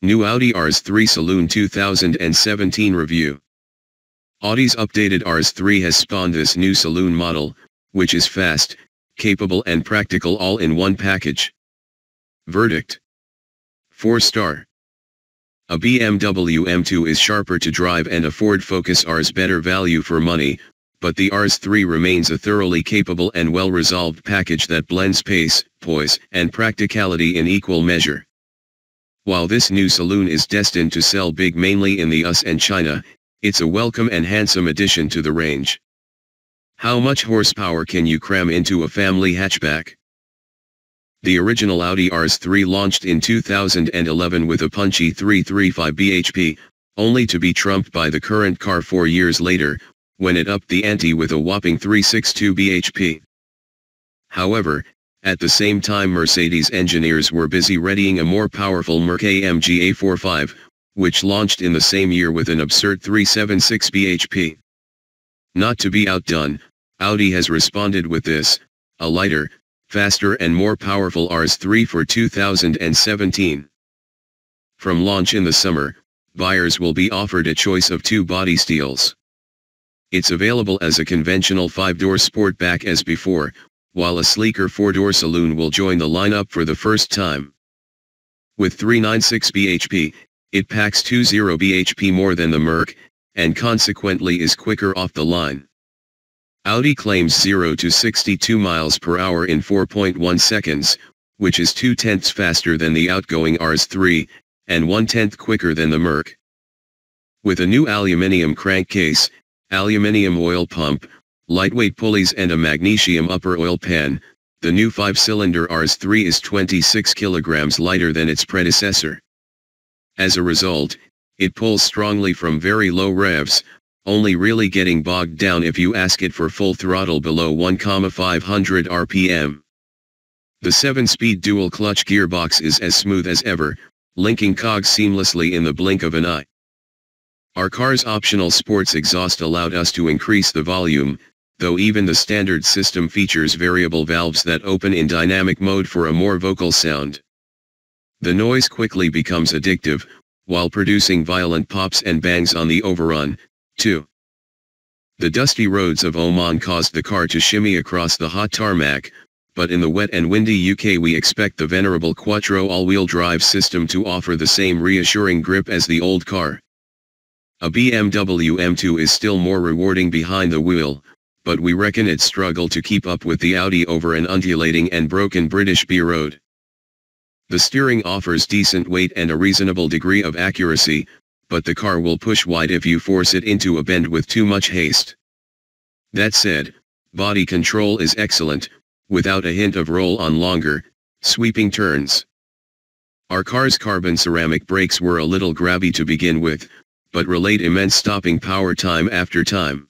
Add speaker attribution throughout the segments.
Speaker 1: New Audi RS3 Saloon 2017 Review Audi's updated RS3 has spawned this new saloon model, which is fast, capable and practical all in one package. Verdict 4 star A BMW M2 is sharper to drive and a Ford Focus R is better value for money, but the RS3 remains a thoroughly capable and well-resolved package that blends pace, poise, and practicality in equal measure. While this new saloon is destined to sell big mainly in the US and China, it's a welcome and handsome addition to the range. How much horsepower can you cram into a family hatchback? The original Audi RS3 launched in 2011 with a punchy 335 bhp, only to be trumped by the current car four years later, when it upped the ante with a whopping 362 bhp. However, at the same time Mercedes engineers were busy readying a more powerful Merc AMG A45, which launched in the same year with an absurd 376 bhp. Not to be outdone, Audi has responded with this, a lighter, faster and more powerful RS3 for 2017. From launch in the summer, buyers will be offered a choice of two body styles. It's available as a conventional 5-door sportback as before, while a sleeker four-door saloon will join the lineup for the first time. With 396 bhp, it packs 20 bhp more than the Merc, and consequently is quicker off the line. Audi claims 0 to 62 miles per hour in 4.1 seconds, which is 2 tenths faster than the outgoing RS3, and 1 tenth quicker than the Merc. With a new aluminium crankcase, aluminium oil pump, lightweight pulleys and a magnesium upper oil pan, the new 5-cylinder RS3 is 26 kilograms lighter than its predecessor. As a result, it pulls strongly from very low revs, only really getting bogged down if you ask it for full throttle below 1,500 rpm. The 7-speed dual-clutch gearbox is as smooth as ever, linking cogs seamlessly in the blink of an eye. Our car's optional sports exhaust allowed us to increase the volume, though even the standard system features variable valves that open in dynamic mode for a more vocal sound. The noise quickly becomes addictive, while producing violent pops and bangs on the overrun, too. The dusty roads of Oman caused the car to shimmy across the hot tarmac, but in the wet and windy UK we expect the venerable Quattro all-wheel drive system to offer the same reassuring grip as the old car. A BMW M2 is still more rewarding behind the wheel, but we reckon it struggle to keep up with the Audi over an undulating and broken British B road. The steering offers decent weight and a reasonable degree of accuracy, but the car will push wide if you force it into a bend with too much haste. That said, body control is excellent, without a hint of roll on longer, sweeping turns. Our car's carbon ceramic brakes were a little grabby to begin with, but relate immense stopping power time after time.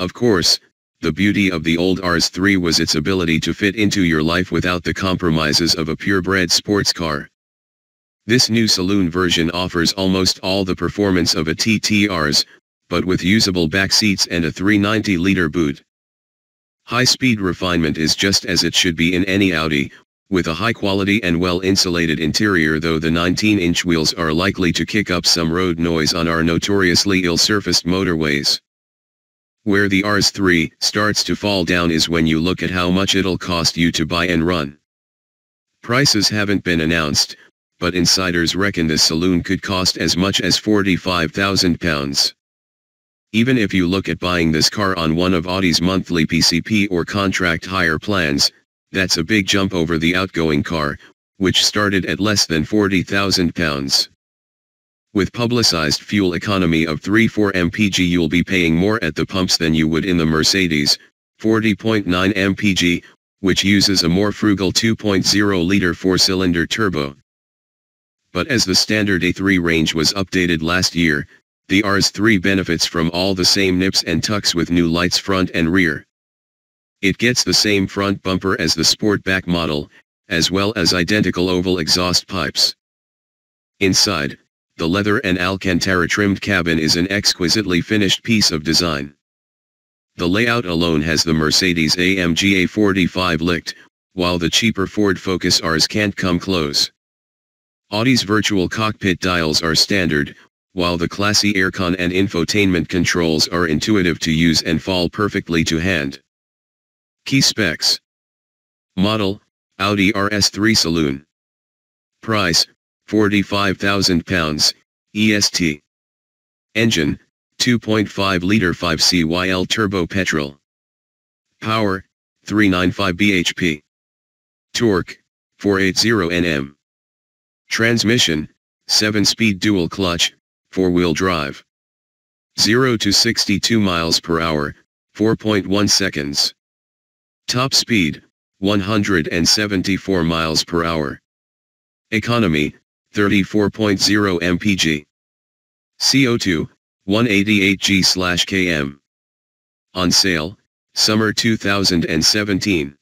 Speaker 1: Of course, the beauty of the old RS3 was its ability to fit into your life without the compromises of a purebred sports car. This new saloon version offers almost all the performance of a TT RS, but with usable back seats and a 390-liter boot. High-speed refinement is just as it should be in any Audi, with a high-quality and well-insulated interior though the 19-inch wheels are likely to kick up some road noise on our notoriously ill-surfaced motorways. Where the RS3 starts to fall down is when you look at how much it'll cost you to buy and run. Prices haven't been announced, but insiders reckon the saloon could cost as much as £45,000. Even if you look at buying this car on one of Audi's monthly PCP or contract hire plans, that's a big jump over the outgoing car, which started at less than £40,000. With publicized fuel economy of 3.4 mpg you'll be paying more at the pumps than you would in the Mercedes, 40.9 mpg, which uses a more frugal 2.0-liter four-cylinder turbo. But as the standard A3 range was updated last year, the RS3 benefits from all the same nips and tucks with new lights front and rear. It gets the same front bumper as the Sportback model, as well as identical oval exhaust pipes. Inside, the leather and Alcantara trimmed cabin is an exquisitely finished piece of design. The layout alone has the Mercedes AMG A45 licked, while the cheaper Ford Focus Rs can't come close. Audi's virtual cockpit dials are standard, while the classy aircon and infotainment controls are intuitive to use and fall perfectly to hand. Key specs. Model, Audi RS3 Saloon. Price, £45,000, EST. Engine, 2.5-liter 5CYL turbo petrol. Power, 395 bhp. Torque, 480 Nm. Transmission, 7-speed dual clutch, 4-wheel drive. 0 to 62 miles per hour, 4.1 seconds. Top speed, 174 miles per hour. Economy, 34.0 mpg. CO2, 188 g/km. On sale, summer 2017.